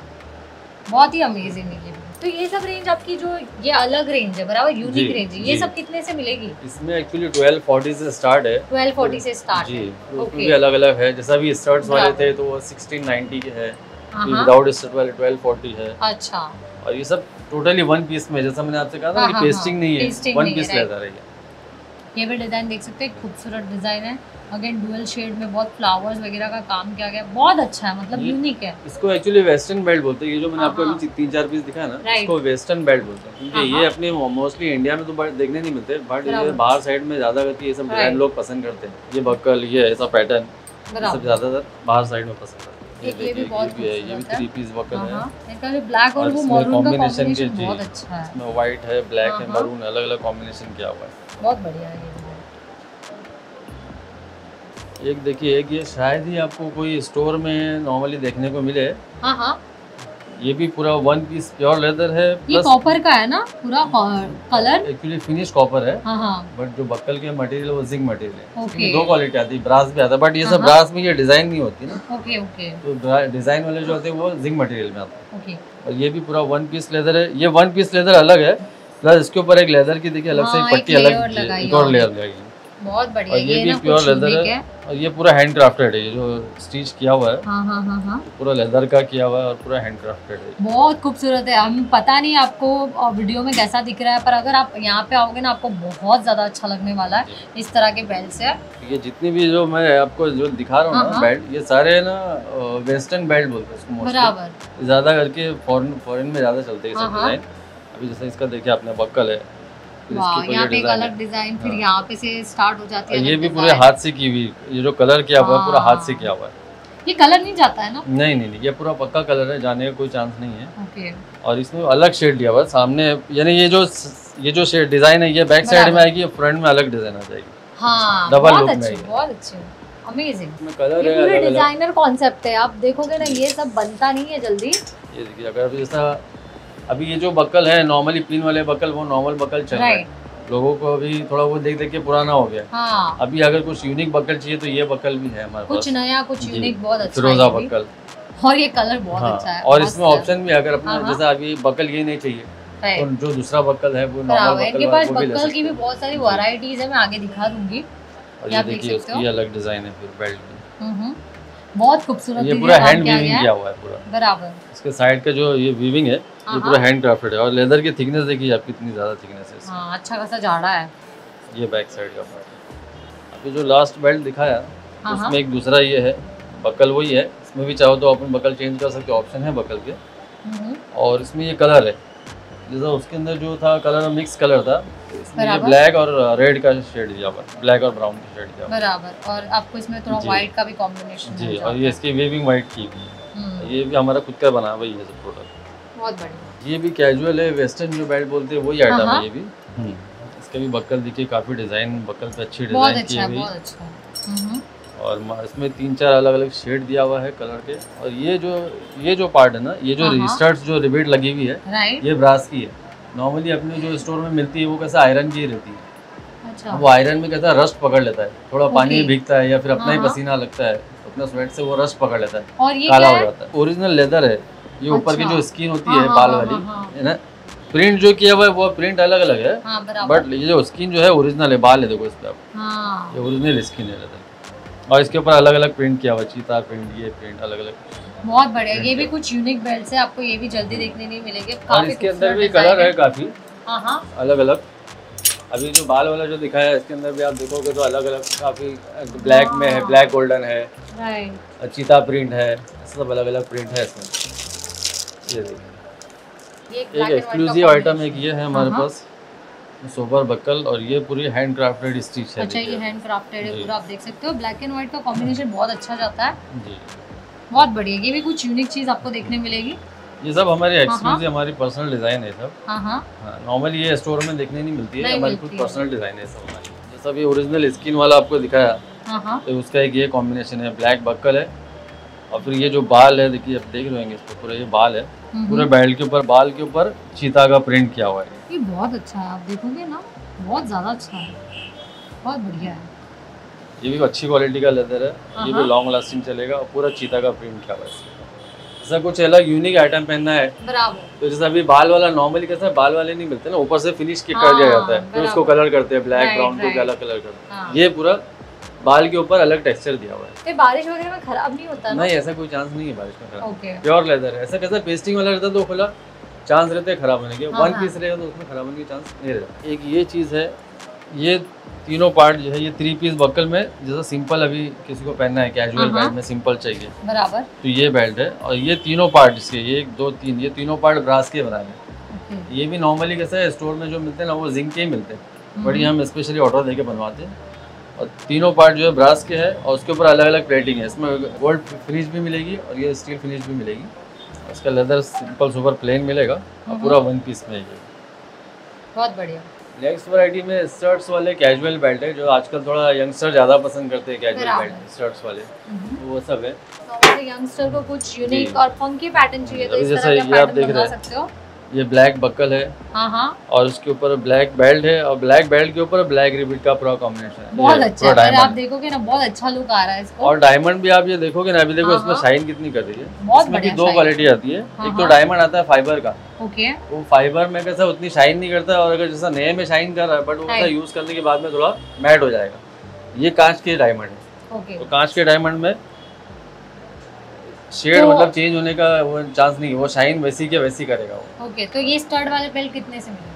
बहुत ही अमेजिंग है ये। तो ये सब रेंज आपकी जो ये अलग रेंज है बराबर यूनिक रेंज है। ये सब कितने से मिलेगी? इसमें एक्चुअली ट्वेल्व फोर्टी से स्टार्ट है। 1240 से स्टार्ट जी है। तो ओके अलग अलग है। जैसा भी स्टर्ट्स वाले थे तो वो सिक्सटीन नाइन्टी के है। हाँ हाँ। विदाउट स्टर्ट वाले ट्वेल्व फोर्टी है। अच्छा। और ये सब टोटली वन पीस में जैसा मैंने आपसे कहा हाँ, था हाँ, कि पेस्टिंग हाँ, नहीं है वन पीस. लेदर है। ये भी डिज़ाइन देख सकते हैं खूबसूरत डिज़ाइन है। अगेन डुअल शेड में बहुत फ्लावर्स वगैरह का काम किया गया बहुत अच्छा है मतलब यूनिक है। इसको एक्चुअली वेस्टर्न बेल्ट बोलते हैं। ये जो मैंने हाँ, आपको हाँ। अभी तीन चार पीस दिखाया ना इसको वेस्टर्न बेल्ट बोलते हैं। हाँ, क्योंकि हाँ। ये अपने मोस्टली इंडिया में तो देखने नहीं मिलते बट बाहर साइड में ज़्यादा करती है ये सब डिज़ाइन लोग पसंद करते हैं। ये बक्कल ये ऐसा पैटर्न सब ज़्यादातर बाहर साइड में पसंद हैं भी बहुत है खूबसूरत है। पीस बक्कल हाँ है हाँ इनका भी ब्लैक और और वो मरून का के कॉम्बिनेशन। बहुत अच्छा है इसमें व्हाइट है ब्लैक है हाँ, हाँ। मरून अलग अलग कॉम्बिनेशन किया हुआ है बहुत बढ़िया है ये एक देखिए एक ये शायद ही आपको कोई स्टोर में नॉर्मली देखने को मिले हाँ हाँ ये भी पूरा वन पीस प्योर लेदर है ये कॉपर का है ना? पूरा कलर एक्चुअली फिनिश कॉपर है हाँ हाँ। बट जो बक्कल के मटेरियल है वो जिंक मटेरियल है। इसमें दो क्वालिटी आती है ब्रास भी आता है बट ये सब हाँ। ब्रास में ये डिज़ाइन नहीं होती ना। ओके ओके तो डिज़ाइन वाले जो होते हैं वो जिंक मटेरियल में आते हैं। और ये भी पूरा वन पीस लेदर है। ये वन पीस लेदर अलग है प्लस इसके ऊपर एक लेदर की देखिए अलग से हाँ, पट्टी अलग layer एक और लेयर लगाई। है बहुत बढ़िया ये ये भी प्योर लेदर है है। और ये पूरा हैंड क्राफ्टेड है जो स्टिच किया हुआ है। हाँ हाँ हाँ हाँ। पूरा लेदर का किया हुआ है और पूरा हैंड क्राफ्टेड है। बहुत खूबसूरत है। हम पता नहीं आपको वीडियो में कैसा दिख रहा है पर अगर आप यहाँ पे आओगे ना आपको बहुत ज़्यादा अच्छा लगने वाला है इस तरह के बेल्ट है ये जितनी भी जो मैं आपको जो दिखा रहा हूँ हाँ, ना हाँ। बेल्ट ये सारे ना वेस्टर्न बेल्ट बोलते हैं बराबर। ज़्यादा करके फॉरेन फॉरेन में ज़्यादा चलते हैं हाँ, हाँ। अभी जैसे इसका देखिए आपने बक्कल है। यहाँ पे एक अलग डिज़ाइन फिर हाँ। यहाँ पे से स्टार्ट हो जाती और है ये अलग भी पूरे हाथ से की हुई ये जो कलर किया हुआ है पूरा हाथ से हाँ। किया हुआ है। ये कलर नहीं जाता है ना? नहीं नहीं नहीं ये पूरा पक्का कलर है जाने का कोई चांस नहीं है। ओके और इसमें अलग शेड दिया हुआ है सामने यानी ये जो ये जो शेड डिज़ाइन है ये बैक साइड में आएगी फ्रंट में अलग डिज़ाइन आ जाएगी। हाँ बहुत look में। बहुत अच्छे अमेजिंग कलर है पूरे डिज़ाइनर कॉन्सेप्ट है आप देखोगे ना ये सब बनता नहीं है जल्दी। ये देखिए अगर अभी जैसा अभी ये जो बकल है नॉर्मली पिन वाले बक्कल वो नॉर्मल बक्कल चल रहा है। लोगों को अभी थोड़ा वो देख देख के पुराना हो गया। हाँ। अभी अगर कुछ यूनिक बकल चाहिए तो ये बकल भी है हमारे कुछ नया कुछ यूनिक बहुत अच्छा फिरोजा। बक्कल और ये कलर बहुत हाँ अच्छा है और इसमें ऑप्शन भी अगर अपना हाँ, हाँ। जैसा अभी बकल ये नहीं चाहिए. तो जो दूसरा बक्कल है वो नॉर्मल है। इनके पास वो भी ले बक्कल की भी बहुत सारी। वैरायटीज है मैं आगे दिखा दूँगी। और ये देखिए उसकी अलग डिज़ाइन है फिर बेल्ट की हम्म, बहुत खूबसूरत ये पूरा हैंड वीविंग है। किया हुआ है पूरा। बराबर। इसके साइड का जो ये वीविंग है हाँ, ये पूरा हैंड क्राफ्टेड है और लेदर की थिकनेस देखिए आप कितनी ज़्यादा थिकनेस है। हाँ अच्छा खासा जाड़ा है। ये बैक साइड का पार्ट है। अभी जो लास्ट बेल्ट दिखाया हाँ, हाँ। उसमें एक दूसरा ये है बकल वही है। इसमें भी चाहो तो अपन बकल चेंज कर सकते ऑप्शन है बकल के। हम्म, और इसमें ये कलर है। जैसा उसके अंदर जो था कलर मिक्स कलर था ये। ब्लैक और रेड का शेड दिया हुआ ब्लैक और ब्राउन का शेड दिया बराबर और आपको इसमें थोड़ा व्हाइट का भी कॉम्बिनेशन जी और ये इसकी वेविंग वाइट की हुई है। ये भी हमारा खुद का बना हुआ ही है सब प्रोडक्ट बहुत बढ़िया। ये भी कैजुअल है वेस्टर्न जो बेल्ट बोलते हैं वही आइटम हाँ, है ये भी। हम्म। इसका भी बक्कल देखिए काफ़ी डिज़ाइन बक्कल पे अच्छी डिज़ाइन की अच्छा है हुई। अच्छा और इसमें तीन चार अलग अलग शेड दिया हुआ है कलर के। और ये जो ये जो पार्ट है ना ये जो हाँ, हाँ। जो रिबेट लगी हुई है ये ब्रास की है। नॉर्मली अपने जो स्टोर में मिलती है वो कैसा आयरन की रहती है। अच्छा। वो आयरन में कैसा रस्ट पकड़ लेता है। थोड़ा पानी में भीगता है या फिर अपना ही हाँ। पसीना लगता है अपना स्वेट से वो रस्ट पकड़ लेता है। और ये काला हो जाता है। ओरिजिनल लेदर है। ये ऊपर की अच्छा। जो स्किन होती हाँ, बाल वाली हाँ, ना? प्रिंट जो किया हुआ है वो प्रिंट अलग अलग है बट ये जो स्किन जो है ओरिजिनल है बाल है देखो इस पे आप। हाँ। ये ओरिजिनल स्किन है लेदर और इसके ऊपर अलग अलग प्रिंट किया हुआ चीता प्रिंट ये प्रिंट अलग अलग बहुत बढ़िया ये भी कुछ यूनिक बेल्ट है आपको ये भी जल्दी देखने नहीं मिलेंगे। और इसके अंदर भी कलर है काफ़ी। हाँ हाँ। अलग अलग अभी जो बाल वाला जो दिखाया है इसके अंदर भी आप देखोगे तो अलग अलग काफ़ी ब्लैक में है हाँ। ब्लैक गोल्डन है राइट चीता प्रिंट है सब अलग अलग प्रिंट है इसमें। ये देखिए। एक एक्सक्लूसिव आइटम एक ये है हमारे हाँ, हाँ। पास। सोबर बक्कल और ये पूरी हैंड क्राफ्टेड स्टिच है अच्छा ये हैंड क्राफ्टेड है पूरा आप देख सकते हो। ब्लैक एंड व्हाइट का कॉम्बिनेशन बहुत अच्छा जाता है। जी। बहुत बढ़िया। ये भी कुछ यूनिक चीज़ आपको देखने मिलेगी। ये सब हमारी हाँ, एक्सक्लूसिव हमारी पर्सनल डिज़ाइन है सब। हाँ हाँ। हाँ नॉर्मली ये स्टोर में देखने नहीं मिलती है हमारी खुद पर्सनल डिज़ाइन है सब हमारी। जैसा भी ओरिजिनल स्किन वाला आपको दिखाया। हाँ हाँ। तो उसका एक ये कॉम्बिनेशन है ब्लैक बक्कल है। और फिर ये जो बाल है देखिए आप देख रहे होंगे इस पर ये बाल है। पूरे बेल्ट के ऊपर बाल के ऊपर चीता का प्रिंट किया हुआ है। ये बहुत अच्छा है आप देखोगे ना बहुत ज़्यादा अच्छा है। बहुत बढ़िया है। ये भी अच्छी क्वालिटी का लेदर है। ये भी हाँ। लॉन्ग लास्टिंग चलेगा और पूरा चीता का प्रिंट किया हुआ है। ऐसा कुछ अलग यूनिक आइटम पहनना है तो जैसे अभी बाल वाला नॉर्मली कैसा है बाल वाले नहीं मिलते ना ऊपर से फिनिश के कर दिया हाँ, जाता है। फिर उसको कलर करते हैं ब्लैक ब्राउन को अलग कलर करते हाँ। हैं। ये पूरा बाल के ऊपर अलग टेक्सचर दिया हुआ है। ये बारिश वगैरह में खराब नहीं होता ना? नहीं ऐसा कोई चांस नहीं है बारिश में खराब। ओके प्योर लेदर है। ऐसा कैसा पेस्टिंग वाला रहता है तो खुला चांस रहते हैं खराब होने के। हाँ, वन हाँ। पीस रहेगा तो उसमें खराब होने के चांस नहीं रहता। एक ये चीज़ है ये तीनों पार्ट जो है ये थ्री पीस बक्कल में जैसा सिंपल अभी किसी को पहनना है कैजुअल हाँ, हाँ। बेल्ट में सिंपल चाहिए। बराबर। तो ये बेल्ट है और ये तीनों पार्ट इसके ये एक दो तीन ये तीनों पार्ट ब्रास के बनाए हैं। ये भी नॉर्मली कैसा है स्टोर में जो मिलते हैं ना वो जिंक के ही मिलते हैं। हम्म। बट ये हम स्पेशली ऑर्डर देके बनवाते हैं। और तीनों पार्ट जो है ब्रास के है और उसके ऊपर अलग अलग प्लेटिंग है। इसमें गोल्ड फिनिश भी मिलेगी और ये स्टील फिनिश भी मिलेगी। इसका लेदर सिंपल सुपर प्लेन मिलेगा और पूरा वन पीस में ये बहुत बढ़िया। नेक्स्ट वैरायटी में स्टर्ट्स वाले कैजुअल बेल्ट है जो आजकल थोड़ा यंगस्टर ज़्यादा पसंद करते हैं कैजुअल बेल्ट स्टर्ट्स वाले। तो वो सब है। तो यंगस्टर को कुछ यूनिक और फंकी पैटर्न चाहिए तो इस तरह का पैटर्न बना सकते हो। ये ब्लैक बक्कल है। हाँ हाँ। और उसके ऊपर ब्लैक बेल्ट है और ब्लैक बेल्ट के ऊपर ब्लैक रिबिट का पूरा कॉम्बिनेशन है। बहुत अच्छा है आप देखोगे ना बहुत अच्छा लुक आ रहा है इसको। और डायमंड भी आप ये देखोगे ना अभी देखो हाँ, इसमें हाँ। शाइन कितनी कर रही है। बहुत इसमें दो क्वालिटी आती है। हाँ, एक तो हाँ। डायमंड आता है फाइबर का। ओके वो फाइबर में कैसा उतनी शाइन नहीं करता और अगर जैसा नए में शाइन कर रहा है बट वो. यूज़ करने के बाद में थोड़ा मैट हो जाएगा। ये कांच के डायमंड है। तो कांच के डायमंड में शेड तो- मतलब चेंज होने का वो चांस नहीं है। वो शाइन वैसी के वैसी करेगा वो। ओके तो ये स्टर्ड वाले बेल कितने से मिलेंगे?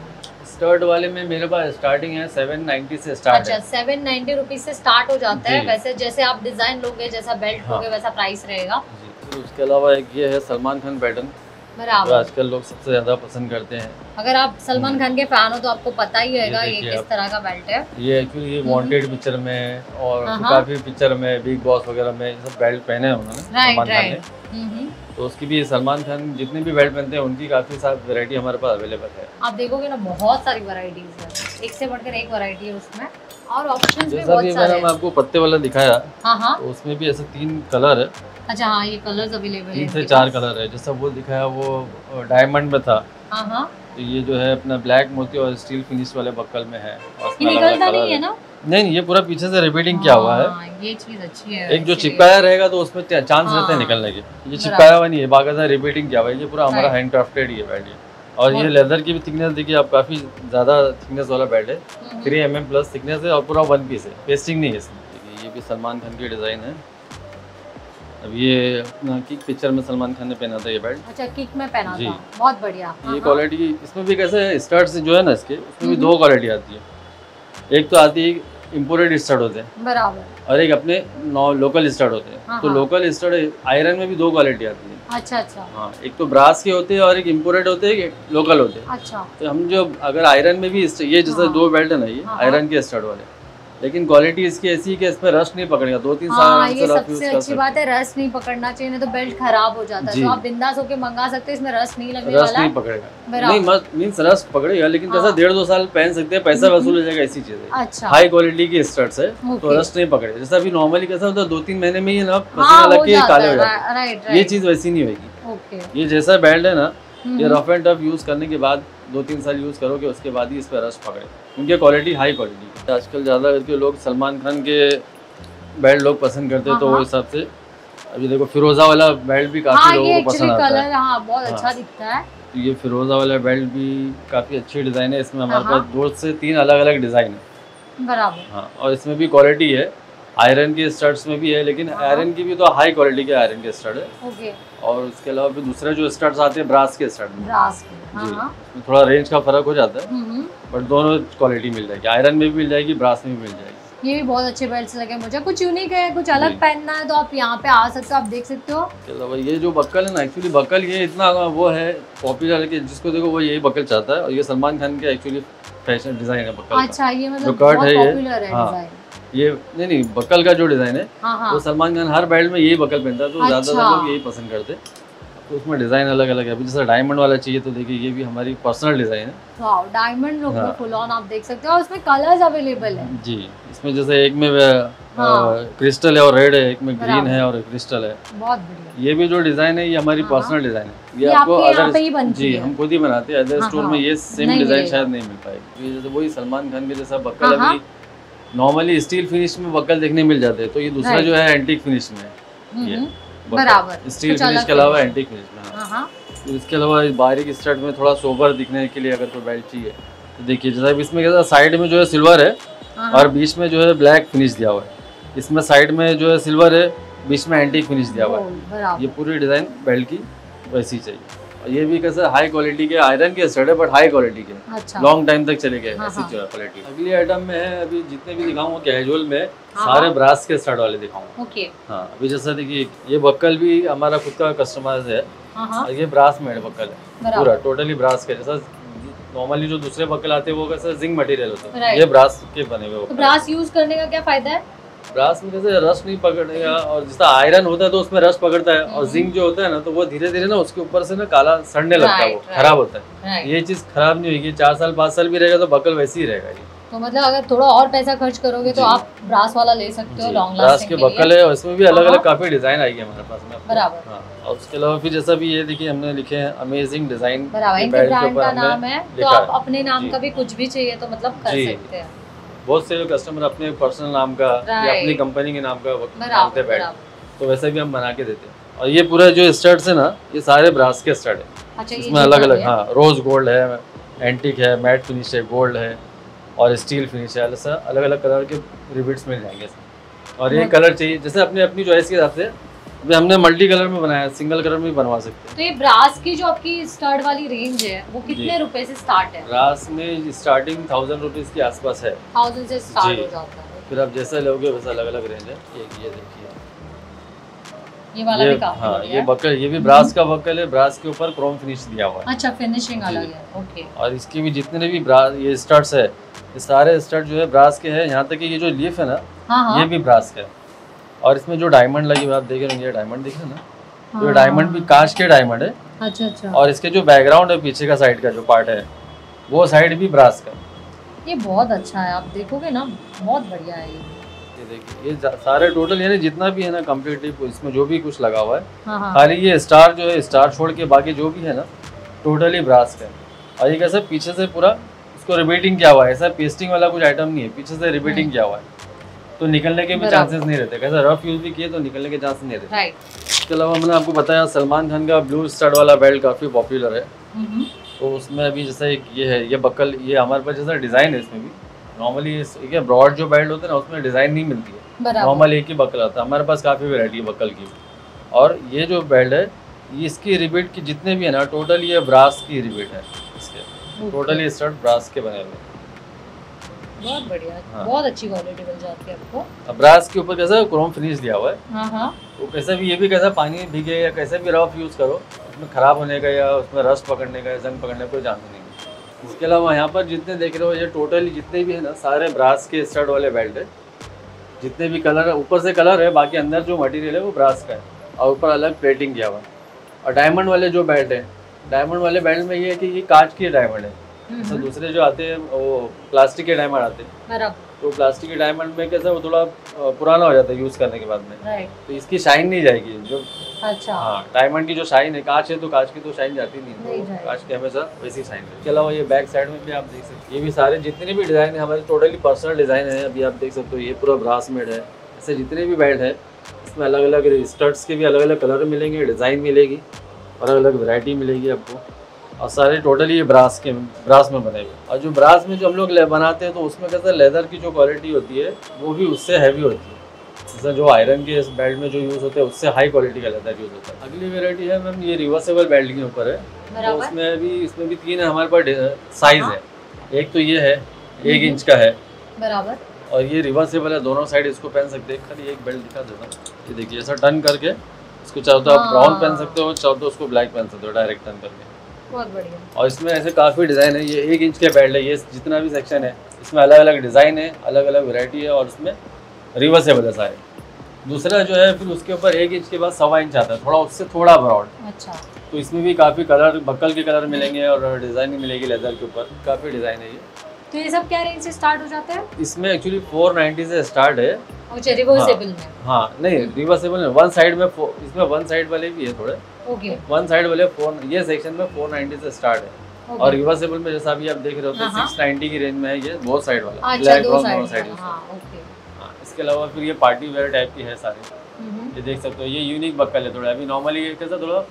स्टड वाले में मेरे पास स्टार्टिंग है सेवन नाइन्टी से स्टार्ट अच्छा है। सेवन नाइन्टी रुपीज़ से स्टार्ट हो जाता है। वैसे जैसे आप डिज़ाइन लोगे जैसा बेल्ट हाँ। लोगे वैसा प्राइस रहेगा। जी। उसके अलावा एक ये है सलमान खान पैटर्न बराबर। आजकल लोग सबसे ज़्यादा पसंद करते हैं। अगर आप सलमान खान के फ़ैन हो तो आपको पता ही होगा ये ये किस तरह का बेल्ट है। ये एक्चुअली ये वांटेड पिक्चर में और हाँ, हाँ। काफ़ी पिक्चर में बिग बॉस वगैरह में सब बेल्ट पहने हैं उन्होंने सलमान खान ने। हम्म तो उसकी भी सलमान खान जितने भी बेल्ट पहनते हैं उनकी काफ़ी सारी वेरायटी हमारे पास अवेलेबल है। आप देखोगे ना बहुत सारी वैरायटीज है। एक से बढ़कर एक वैरायटी है उसमें। और ऑप्शंस भी बहुत सारे मैंने हैं। आपको पत्ते वाला दिखाया हाँ हाँ। तो उसमें भी ऐसे तीन कलर है। अच्छा हाँ ये कलर्स अवेलेबल है तीन से चार कलर है जैसा वो दिखाया वो डायमंड में था। हाँ हाँ। तो ये जो है अपना ब्लैक मोती और स्टील फिनिश वाले बक्कल में है ये निकलता नहीं है। ना? नहीं ये पूरा पीछे से रिपीटिंग किया हुआ है। हाँ, ये चीज़ अच्छी है एक जो। चिपकाया रहेगा तो उसमें चांस रहते हैं हाँ। निकलने के। ये चिपकाया हुआ नहीं है बाकायदा रिपीटिंग किया हुआ है। ये पूरा हमारा हैंड क्राफ्टेड ही है। बेल्ट ये और ये लेदर की भी थिकनेस देखिए आप काफ़ी ज़्यादा थिकनेस वाला बेल्ट है। थ्री एम प्लस थिकनेस है और पूरा वन पीस है। पेस्टिंग नहीं है इसमें। ये भी सलमान खान की डिज़ाइन है। अब ये अपना किक पिक्चर में सलमान खान ने पहना था ये बेल्ट अच्छा किक में पहना जी। था। बहुत बढ़िया। हाँ, ये हाँ। क्वालिटी इसमें भी कैसे है स्टर्ट जो है ना इसके उसमें भी हम्म। दो क्वालिटी आती है। एक तो आती है इम्पोर्टेड स्टर्ट होते हैं। बराबर। और एक अपने लोकल स्टर्ट होते हैं। हाँ, तो हाँ। लोकल स्टर्ट आयरन में भी दो क्वालिटी आती है। अच्छा अच्छा। हाँ एक तो ब्रास के होते हैं और एक इम्पोर्टेड होते हैं एक लोकल होते हैं। अच्छा। तो हम जो अगर आयरन में भी ये जैसे हाँ। दो बेल्ट है ना ये हाँ, आयरन के स्टर्ट वाले। लेकिन क्वालिटी इसकी ऐसी है कि इसमें रस्ट नहीं पकड़ेगा। दो तीन साल हाँ ये सबसे अच्छी बात है रस नहीं पकड़ना चाहिए नहीं तो बेल्ट खराब हो जाता है। तो आप बिंदास होके मंगा सकते हैं इसमें रस नहीं लगने रस वाला नहीं पकड़ेगा। नहीं मत मीन्स रस पकड़ेगा लेकिन कैसा हाँ। डेढ़ दो साल पहन सकते हैं पैसा हम्म। वसूल हो जाएगा ऐसी चीज़ है अच्छा। हाई क्वालिटी की स्टर्ट्स है तो। रस्ट नहीं पकड़ेगा। जैसा अभी नॉर्मली कैसा होता है दो तीन महीने में ही ना पसीना हाँ लग के ये काले हो जाते राइट ये चीज़ वैसी नहीं होगी ये जैसा बेल्ट है ना ये रफ एंड टफ यूज़ करने के बाद दो तीन साल यूज़ करोगे उसके बाद ही इस पर रस पकड़े। क्योंकि क्वालिटी हाई क्वालिटी आजकल ज़्यादा करके लोग सलमान खान के बेल्ट लोग पसंद करते हैं हाँ, तो वो हाँ। हिसाब से अभी देखो फिरोजा वाला बेल्ट भी काफ़ी हाँ लोगों को पसंद आता कलर है। हाँ बहुत हाँ। अच्छा दिखता है। तो ये फिरोजा वाला बेल्ट भी काफ़ी अच्छी डिज़ाइन है इसमें हमारे हाँ, पास दो से तीन अलग अलग डिज़ाइन है। बराबर। हाँ और इसमें भी क्वालिटी है। आयरन के स्टड्स में भी है लेकिन हाँ। आयरन की भी तो हाई क्वालिटी के आयरन के स्टड है। ओके और उसके अलावा भी दूसरे जो स्टड्स आते हैं ब्रास के स्टड में ब्रास के हाँ जी हाँ थोड़ा रेंज का फ़र्क हो जाता है हम्म, हम्म। बट दोनों क्वालिटी मिल जाएगी। आयरन में भी मिल जाएगी ब्रास में भी मिल जाएगी। ये भी बहुत अच्छे बेल्ट लगे मुझे। कुछ यूनिक है कुछ अलग पहनना है तो आप यहाँ पे आ सकते हो आप देख सकते हो। चलो भाई ये जो बक्कल है ना एक्चुअली बक्कल ये इतना वो है पॉपुलर कि जिसको देखो वो यही बक्कल चाहता है। और ये सलमान खान के एक्चुअली फ़ैशन डिज़ाइन है बक्कल अच्छा ये मतलब बहुत है पॉपुलर है हाँ। डिज़ाइन ये नहीं नहीं बक्कल का जो डिज़ाइन है हाँ हाँ। वो सलमान खान हर बेल्ट में यही बकल पहनता है तो अच्छा। ज़्यादातर लोग यही पसंद करते हैं। तो उसमें डिज़ाइन अलग अलग है। अभी जैसा डायमंड वाला चाहिए तो देखिए ये भी हमारी पर्सनल डिज़ाइन है। वाओ डायमंड लुक में हाँ। फुल ऑन आप देख सकते हो और उसमें कलर्स अवेलेबल है। जी इसमें जैसे एक में हाँ। क्रिस्टल है और रेड है एक में ग्रीन है और क्रिस्टल है। बहुत बढ़िया। ये भी जो डिज़ाइन है ये हमारी हाँ, पर्सनल डिज़ाइन है। ये आपको ही बनती जी हम खुद ही बनाते हैं अदर हाँ, स्टोर हाँ। में ये सेम डिज़ाइन शायद नहीं मिल पाएगी। वही सलमान खान के जैसा बक्कल हाँ, अभी नॉर्मली स्टील फिनिश में बक्कल देखने मिल जाते हैं तो ये दूसरा जो है एंटीक फिनिश में हम्म, ये हम्म। बराबर। स्टील फिनिश के अलावा एंटीक फिनिश में हाँ। हाँ हाँ। तो इसके अलावा बारीक स्टड में थोड़ा सोबर दिखने के लिए अगर कोई बेल्ट चाहिए तो देखिए जैसा इसमें कैसा साइड में जो है सिल्वर है हाँ, और बीच में जो है ब्लैक फिनिश दिया हुआ है। इसमें साइड में जो है सिल्वर है बीच में एंटीक फिनिश दिया हुआ है। ये पूरी डिज़ाइन बेल्ट की वैसी चाहिए। ये भी कैसे हाई क्वालिटी के आयरन के स्टड है बट हाई क्वालिटी के। अच्छा। लॉन्ग टाइम तक चले गए ऐसी हाँ। है क्वालिटी अगली आइटम में है अभी जितने भी दिखाऊँगा कैजुअल में हाँ, सारे। ब्रास के स्टड वाले दिखाऊँगा। ओके। हाँ अभी जैसा देखिए ये बक्कल भी हमारा खुद का कस्टमाइज है। हाँ हाँ। ये ब्रास मेड बक्कल है। पूरा टोटली ब्रास के जैसा नॉर्मली जो दूसरे बक्कल आते हैं वो कैसे जिंक मटेरियल होता है। ये ब्रास के बने हुए तो ब्रास यूज़ करने का क्या फ़ायदा है? ब्रास में कैसे रस नहीं पकड़ेगा और जैसा आयरन होता है तो उसमें रस पकड़ता है और जिंक जो होता है ना तो वो धीरे धीरे ना उसके ऊपर से ना काला सड़ने लगता है वो. खराब होता है। ये चीज़ खराब नहीं होगी चार साल पाँच साल भी रहेगा तो बकल वैसे ही रहेगा ये। तो मतलब अगर थोड़ा और पैसा खर्च करोगे तो आप ब्रास वाला ले सकते हो लॉन्ग ब्रास के के बकल है और इसमें भी अलग हाँ। अलग काफ़ी डिज़ाइन आई है हमारे पास में। बराबर। हाँ और उसके अलावा फिर जैसा भी ये देखिए हमने लिखे हैं अमेजिंग डिज़ाइन बराबर इनके ब्रांड का नाम है तो आप अपने नाम का भी कुछ भी चाहिए तो मतलब कर सकते हैं। बहुत से जो कस्टमर अपने पर्सनल नाम का या अपनी कंपनी के नाम का मांगते हैं बैट बराबर। तो वैसे भी हम बना के देते हैं। और ये पूरा जो स्टड्स है ना ये सारे ब्रास के स्टड है। अच्छा इसमें अलग अलग हाँ? रोज गोल्ड है एंटिक है मैट फिनिश है गोल्ड है और स्टील फिनिश है अलग अलग कलर के रिबिट्स मिल जाएँगे और ये कलर चाहिए जैसे अपने अपनी चॉइस के हिसाब से अभी हमने मल्टी कलर में बनाया है सिंगल कलर में भी बनवा सकते हैं। तो ये ब्रास की जो आपकी स्टर्ड वाली रेंज है वो कितने रुपए से स्टार्ट है? ब्रास में स्टार्टिंग थाउज़ेंड रुपीज़ के आसपास है। थाउज़ेंड से स्टार्ट हो जाता है। फिर आप जैसा लोगे वैसा अलग अलग रेंज है। ये ये देखिए। ये वाला ये भी काफ़ी हाँ ये बकल ये भी ब्रास का बकल है। ब्रास के ऊपर क्रोम फिनिश दिया हुआ है। अच्छा फिनिशिंग अलग है। ओके और इसके भी जितने भी ब्रास ये स्टड्स है ये सारे स्टड जो है ब्रास के हैं। यहाँ तक कि ये जो लीफ है ना हाँ हाँ। ये भी ब्रास का है। और इसमें जो डायमंड लगी हुए आप देख रहे डायमंड दिख रहे हैं ना? तो ये हाँ। डायमंड भी कांच के डायमंड है। अच्छा अच्छा। और इसके जो बैकग्राउंड है पीछे का साइड का जो पार्ट है वो साइड भी ब्रास का। ये बहुत अच्छा है आप देखोगे ना बहुत बढ़िया है ये। ये देखिए ये सारे टोटल यानी जितना भी है ना कम्प्लीटली इसमें जो भी कुछ लगा हुआ है हाँ हाँ। खाली ये स्टार जो है स्टार छोड़ के बाकी जो भी है ना टोटली ब्रास का और ये कैसा पीछे से पूरा उसको रिपीटिंग किया हुआ है ऐसा पेस्टिंग वाला कुछ आइटम नहीं है पीछे से रिपीटिंग किया हुआ है। तो निकलने के भी चांसेस नहीं रहते। कैसा रफ यूज़ भी किए तो निकलने के चांसेस नहीं रहते। इसके अलावा मैंने आपको बताया सलमान खान का ब्लू स्टार वाला बेल्ट काफ़ी पॉपुलर है। तो उसमें अभी जैसा एक ये है ये बकल ये हमारे पास जैसा डिज़ाइन है इसमें भी। नॉर्मली ये ब्रॉड जो बेल्ट होते हैं ना उसमें डिज़ाइन नहीं मिलती है। नॉर्मल एक ही बकल आता है। हमारे पास काफ़ी वैरायटी है बकल की। और ये जो बेल्ट है इसकी रिबीट की जितने भी है ना टोटल ये ब्रास की रिबीट है इसके। टोटल स्टड ब्रास के बने हुए हैं। बहुत बढ़िया हाँ। बहुत अच्छी क्वालिटी मिल जाती है आपको। अब ब्रास के ऊपर कैसा क्रोम फिनिश दिया हुआ है? हाँ हाँ। तो कैसे भी ये भी कैसा पानी भीगे या कैसे भी रफ यूज़ करो उसमें ख़राब होने का या उसमें रस पकड़ने का या जंग पकड़ने का कोई चांस नहीं है। इसके अलावा यहाँ पर जितने देख रहे हो ये टोटली जितने भी है ना सारे ब्रास के स्टड वाले बेल्ट है। जितने भी कलर है ऊपर से कलर है बाकी अंदर जो मटेरियल है वो ब्रास का है। और ऊपर अलग प्लेटिंग किया हुआ है। और डायमंड वाले जो बेल्ट है डायमंड वाले बेल्ट में ये है कि ये कांच के डायमंड है। जैसे हम्म, दूसरे जो आते हैं वो प्लास्टिक के डायमंड आते हैं। तो प्लास्टिक के डायमंड में कैसा वो थोड़ा पुराना हो जाता है यूज़ करने के बाद में। तो इसकी शाइन नहीं जाएगी जो अच्छा। हाँ डायमंड की जो शाइन है कांच है तो कांच की तो शाइन जाती नहीं नहीं है तो कांच की हमेशा वैसी शाइन है। इसके अलावा ये बैक साइड में भी आप देख सकते हैं। ये भी सारे जितने भी डिज़ाइन है हमारे टोटली पर्सनल डिज़ाइन है अभी आप देख सकते हो ये पूरा ब्रास मेड है। ऐसे जितने भी बेल्ट है इसमें अलग अलग स्टर्ट्स के भी अलग अलग कलर मिलेंगे डिज़ाइन मिलेगी अलग अलग वैरायटी मिलेगी आपको। और सारे टोटली ये ब्रास के ब्रास में बने हुए। और जो ब्रास में जो हम लोग बनाते हैं तो उसमें कैसे लेदर की जो क्वालिटी होती है वो भी उससे हैवी होती है। जैसे जो आयरन के इस बेल्ट में जो यूज़ होते हैं उससे हाई क्वालिटी का लेदर यूज़ होता है। अगली वेरायटी है मैम ये रिवर्सेबल बेल्ट के ऊपर है। तो उसमें भी इसमें भी तीन है हमारे पास साइज़ हाँ। है। एक तो ये है एक इंच का है। बराबर। और ये रिवर्सेबल है दोनों साइड इसको पहन सकते हैं। खाली एक बेल्ट दिखा देता हूँ। ये देखिए ऐसा टर्न करके इसको चाहो तो आप। ब्राउन पहन सकते हो चाहो तो उसको ब्लैक पहन सकते हो डायरेक्ट टर्न करके। बहुत बढ़िया। और इसमें ऐसे काफ़ी डिज़ाइन है ये एक इंच के बेल्ट है ये जितना भी सेक्शन है इसमें अलग अलग डिज़ाइन है अलग अलग वैरायटी है और उसमें रिवर्सेबल है सारे। दूसरा जो है फिर उसके ऊपर एक इंच के बाद सवा इंच आता है थोड़ा उससे थोड़ा ब्रॉड अच्छा। तो इसमें भी काफ़ी कलर बक्कल के कलर मिलेंगे और डिज़ाइन भी मिलेगी लेदर के ऊपर। काफ़ी डिज़ाइन है ये। तो ये सब क्या रेंज से स्टार्ट हो जाते हैं? इसमें एक्चुअली 490 से स्टार्ट है। अच्छा रिवर्सेबल में। हाँ नहीं रिवर्सेबल नहीं वन साइड में इसमें वन साइड वाले भी है थोड़े। वन साइड वाले फोर ये सेक्शन में 490 से स्टार्ट है। और रिवर्सेबल में जैसा अभी आप देख रहे हो हाँ, तो हाँ। 690 की रेंज में है ये बहुत साइड वाला। ब्लैक दो दोनों साइड हाँ ओके हाँ इसके अलावा फिर ये पार्टी वेयर टाइप की है सारे। ये देख सकते हो ये यूनिक बक्कल है थोड़ा। अभी नॉर्मली कैसा थोड़ा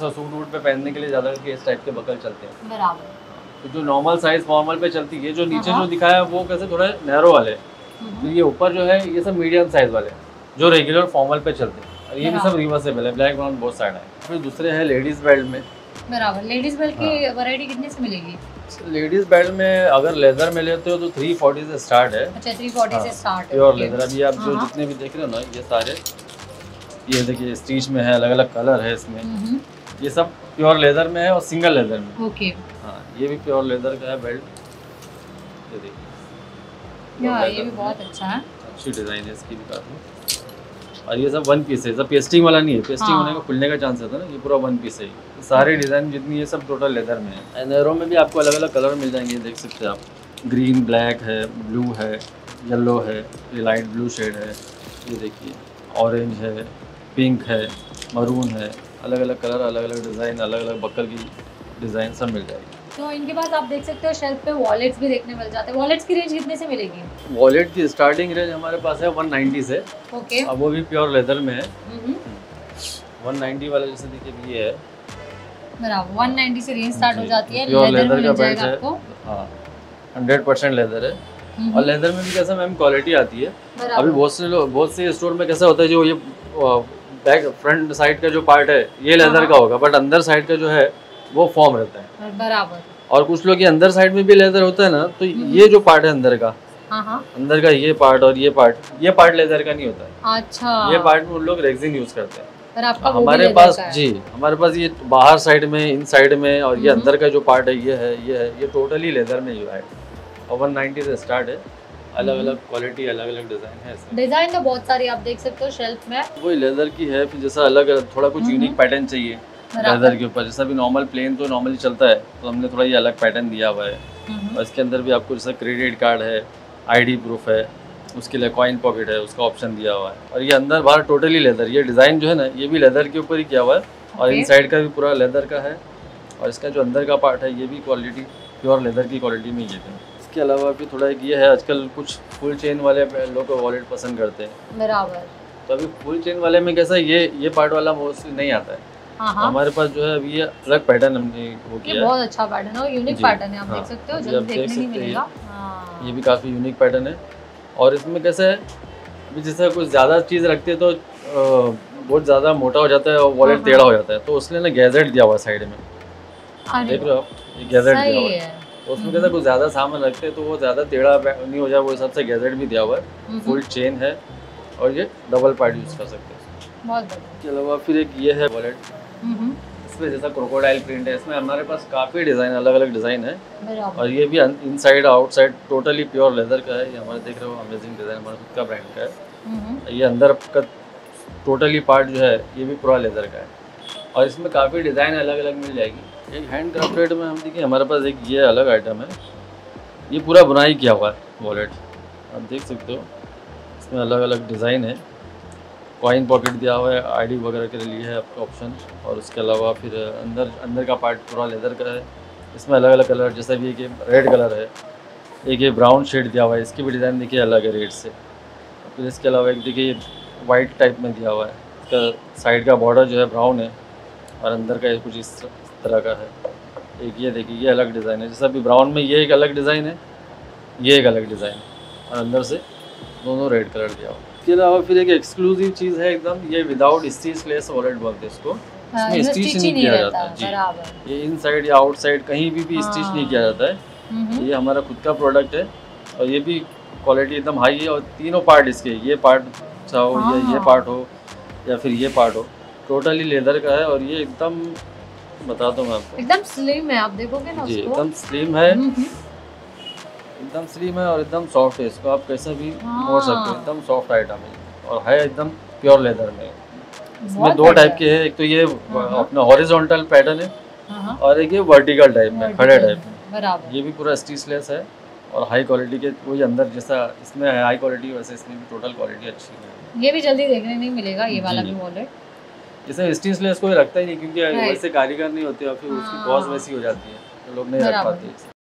सूट वूट पे पहनने के लिए ज़्यादा इस टाइप के बक्कल चलते हैं। बराबर। तो जो नॉर्मल साइज़ फॉर्मल पे चलती है जो नीचे हाँ। जो दिखाया है वो कैसे थोड़ा नैरो वाले। तो ये ऊपर जो है ये सब मीडियम साइज़ वाले जो रेगुलर फॉर्मल पे चलते हैं। ये भी हाँ। सब रिवर्सेबल है ब्लैक ब्राउन बहुत साइड है। फिर दूसरे हैं लेडीज़ बेल्ट में। बराबर लेडीज़ बेल्ट की हाँ। वैरायटी कितने से मिलेगी? लेडीज़ बेल्ट में अगर लेदर में लेते हो तो थ्री फोर्टी से स्टार्ट है। अच्छा थ्री फोर्टी से हाँ, स्टार्ट है प्योर लेदर अभी आप जो हाँ। जितने भी देख रहे हो ना ये सारे ये देखिए स्टीच में है अलग अलग कलर है इसमें। हम्म, ये सब प्योर लेदर में है और सिंगल लेदर में। ओके हाँ ये भी प्योर लेदर का है बेल्ट ये देखिए। या ये भी बहुत अच्छा है। अच्छी डिज़ाइन है इसकी भी काफ़ी। और ये सब वन पीस है। सब पेस्टिंग वाला नहीं है। पेस्टिंग हाँ। होने का खुलने का चांस होता है ना ये पूरा वन पीस है सारे डिज़ाइन जितनी है सब टोटल लेदर में है। एंड एरो में भी आपको अलग अलग कलर मिल जाएँगे देख सकते हैं आप। ग्रीन ब्लैक है ब्लू है येलो है ये लाइट ब्लू शेड है। ये देखिए ऑरेंज है पिंक है मरून है। अलग अलग कलर अलग अलग डिज़ाइन अलग अलग बक्कल की डिज़ाइन सब मिल जाएगी। तो इनके पास आप देख सकते हो शेल्फ पे वॉलेट्स भी देखने मिल जाते हैं। वॉलेट्स की रेंज कितने से मिलेगी? वॉलेट की स्टार्टिंग रेंज हमारे पास है 190 से। ओके अब वो भी प्योर लेदर में है। हम्म 190 वाला जैसे देखिए ये है। बराबर 190 से रेंज स्टार्ट हो जाती है। प्योर लेदर में मिल जाएगा आपको। हाँ हंड्रेड परसेंट लेदर है। और लेदर में भी कैसा मैम क्वालिटी आती है। अभी बहुत से लोग बहुत से स्टोर में कैसा होता है जो ये बैक फ्रंट साइड का जो पार्ट है ये लेदर हाँ। का होगा बट अंदर साइड का जो है वो फॉर्म रहता है। बराबर। और कुछ लोग ये अंदर साइड में भी लेदर होता है ना तो हम्म। ये जो पार्ट है अंदर का हाँ हाँ अंदर का ये पार्ट और ये पार्ट ये पार्ट लेदर का नहीं होता है अच्छा ये पार्ट में उन लोग रेक्सिन यूज़ करते हैं हमारे पास जी हमारे पास ये बाहर साइड में इन साइड में और ये हम्म। अंदर का जो पार्ट है ये है ये है ये टोटली लेदर में जो है और वन नाइन्टी से स्टार्ट है अलग हम्म। अलग क्वालिटी अलग अलग डिज़ाइन है डिज़ाइन तो बहुत सारी आप देख सकते हो शेल्फ में वही लेदर की है फिर जैसा अलग अलग थोड़ा कुछ। यूनिक पैटर्न चाहिए। लेदर के ऊपर। जैसा भी नॉर्मल प्लेन तो नॉर्मली चलता है तो हमने थोड़ा ये अलग पैटर्न दिया हुआ है। और इसके अंदर भी आपको जैसा क्रेडिट कार्ड है आईडी प्रूफ है उसके लिए कॉइन पॉकेट है उसका ऑप्शन दिया हुआ है। और ये अंदर बाहर टोटली लेदर ये डिज़ाइन जो है ना ये भी लेदर के ऊपर ही किया हुआ है। और इन साइड का भी पूरा लेदर का है। और इसका जो अंदर का पार्ट है ये भी क्वालिटी प्योर लेदर की क्वालिटी में ये है। इसके अलावा भी थोड़ा एक ये है आजकल कुछ फुल चेन वाले लोग वॉलेट पसंद करते हैं। बराबर। तो अभी फुल चेन वाले में कैसा ये ये पार्ट वाला मोस्टली नहीं आता हाँ। हमारे पास जो है अभी ये अलग पैटर्न हमने वो किया है। बहुत अच्छा पैटर्न है और यूनिक पैटर्न है आप हाँ, देख सकते हो जल्दी देखने नहीं मिलेगा हाँ ये। भी काफ़ी यूनिक पैटर्न है। और इसमें कैसा है अभी जैसे कुछ ज़्यादा चीज़ रखते हैं तो बहुत ज़्यादा मोटा हो जाता है और वॉलेट हाँ, टेढ़ा हो जाता है। तो उसने ना गैजेट दिया हुआ साइड में। देख रहे हो आप? ये गैजेट दिया हुआ है। है। तो उसमें कैसा कुछ ज़्यादा सामान रखते हैं तो वो ज़्यादा टेढ़ा नहीं हो जाए वो हिसाब से गैजेट भी दिया हुआ है। हम्म, फुल चेन है और ये डबल पार्ट यूज़ कर सकते हैं। बहुत बढ़िया। इसके अलावा फिर एक ये है वॉलेट हम्म, इसमें जैसा क्रोकोडाइल प्रिंट है। इसमें हमारे पास काफ़ी डिज़ाइन अलग अलग डिज़ाइन है और ये भी inside outside totally pure leather का है। ये हमारे देख रहे हो अमेजिंग डिज़ाइन हमारे खुद का ब्रांड का है। हम्म, ये अंदर का टोटली पार्ट जो है ये भी पूरा लेदर का है। और इसमें काफ़ी डिज़ाइन अलग अलग मिल जाएगी। एक हैंड क्राफ्टेड में हम देखिए हमारे पास एक ये अलग आइटम है। ये पूरा बुनाई किया हुआ है वॉलेट आप देख सकते हो। इसमें अलग अलग डिज़ाइन है। कॉइन पॉकेट दिया हुआ है आईडी वगैरह के लिए है आपका ऑप्शन और उसके अलावा फिर अंदर अंदर का पार्ट पूरा लेदर का है। इसमें अलग अलग कलर जैसा भी एक रेड कलर है, एक ये ब्राउन शेड दिया हुआ है, इसकी भी डिज़ाइन देखिए अलग है रेड से। फिर इसके अलावा एक देखिए वाइट टाइप में दिया हुआ है, इसका साइड का बॉर्डर जो है ब्राउन है, और अंदर का कुछ इस तरह का है। एक ये देखिए, ये अलग डिज़ाइन है, जैसा भी ब्राउन में ये एक अलग डिज़ाइन है, ये एक अलग डिज़ाइन और अंदर से दोनों रेड कलर दिया हुआ है। इसके अलावा फिर एक एक्सक्लूसिव चीज़ है एकदम ये विदाउट स्टीच लेस वॉलेट बोलते हैं इसको। हाँ, इसमें स्टिच नहीं किया जाता जी। ये इन साइड या आउट साइड कहीं भी भी स्टिच नहीं किया जाता है। ये हमारा खुद का प्रोडक्ट है और ये भी क्वालिटी एकदम हाई है और तीनों पार्ट इसके ये पार्ट चाहो या ये हाँ। पार्ट हो या फिर ये पार्ट हो टोटली लेदर का है और ये एकदम बता दूँ मैं आपको। एकदम स्लिम है आप देखोगे ना जी एकदम स्लिम है। एकदम स्लिम है और एकदम सॉफ्ट है इसको आप कैसे भी मोड़ सकते हो। हाँ। एकदम सॉफ्ट आइटम है और है एकदम प्योर लेदर में। इसमें दो टाइप के हैं एक तो ये हाँ, हाँ। अपना हॉरिजॉन्टल पैटर्न है और एक ये वर्टिकल टाइप में खड़े टाइप में। ये भी पूरा स्टिचलेस है और हाई क्वालिटी के वही अंदर जैसा इसमें है हाई क्वालिटी वैसे इसमें भी टोटल क्वालिटी अच्छी है। ये भी जल्दी देखने नहीं मिलेगा ये वाला भी वॉलेट इसमें स्टिचलेस कोई रखता ही नहीं क्योंकि वैसे कारीगर नहीं होते और फिर उसकी। कॉस्ट वैसी हो जाती है तो लोग नहीं रख पाते।